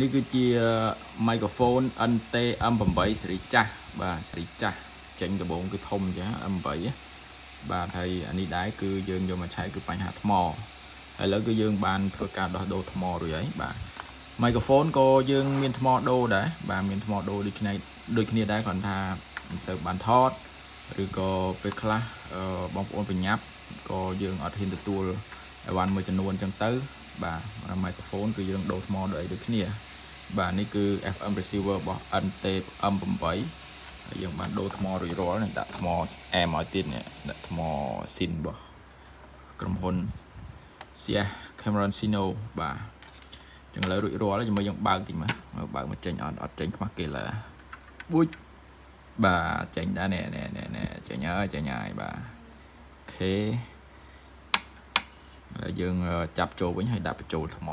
នេះគឺជា microphone NT M8 សេរីចាស់បាទសេរីចាស់ចេញដំបូងគឺធំចឹង M8 បាទហើយអានេះដែរគឺយើងយកមកឆែកគឺបញ្ហាថ្មឥឡូវគឺយើងបានធ្វើការដោះដូរថ្មរួចហើយបាទ microphone ក៏យើងមានថ្មដូរដែរបាទមានថ្មដូរដូចគ្នាដូចគ្នាដែរគ្រាន់ថាមិនសូវបានថតឬក៏ពេលខ្លះបងប្អូនបញ្ញាប់ក៏យើងអត់ហ៊ានទទួលអីវ៉ាន់មួយចំនួនអញ្ចឹងទៅ បាទ microphone គឺយើងដូរថ្មដូចអីដូចគ្នា បាទនេះគឺ FM receiver របស់ NT M8 ហើយយើងបានដូរថ្មរួចរាល់នេះដាក់ថ្ម M ឲ្យទៀតនេះដាក់ថ្ម SIN របស់ក្រុមហ៊ុន Sia Cameron Sino បាទចឹងឥឡូវរួចរាល់ហើយយើងបើកតិចមើលបើកមកចេញអត់អត់ចេញខ្មាស់គេឡើបួចបាទចេញដែរនេះនេះចេញហើយចេញហើយបាទអូខេឥឡូវ យើងចាប់ចូលវិញហើយដាក់បញ្ចូលថ្ម